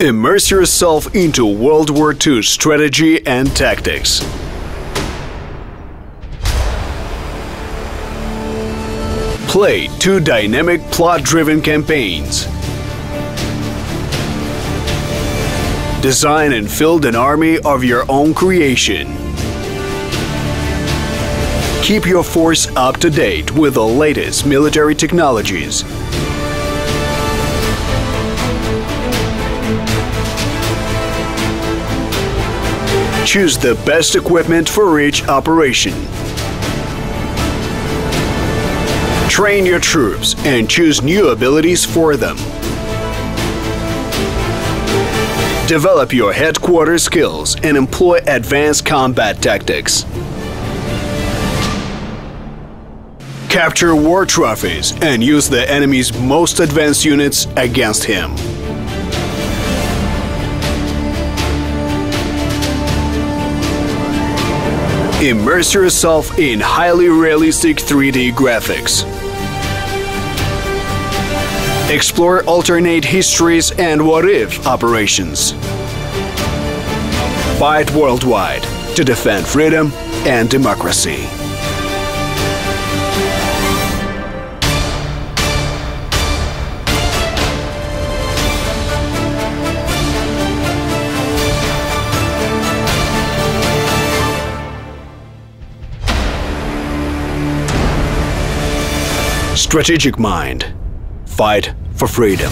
Immerse yourself into World War II strategy and tactics. Play two dynamic plot-driven campaigns. Design and field an army of your own creation. Keep your force up to date with the latest military technologies. Choose the best equipment for each operation. Train your troops and choose new abilities for them. Develop your headquarters skills and employ advanced combat tactics. Capture war trophies and use the enemy's most advanced units against him. Immerse yourself in highly realistic 3D graphics. Explore alternate histories and what-if operations. Fight worldwide to defend freedom and democracy. Strategic Mind. Fight for freedom.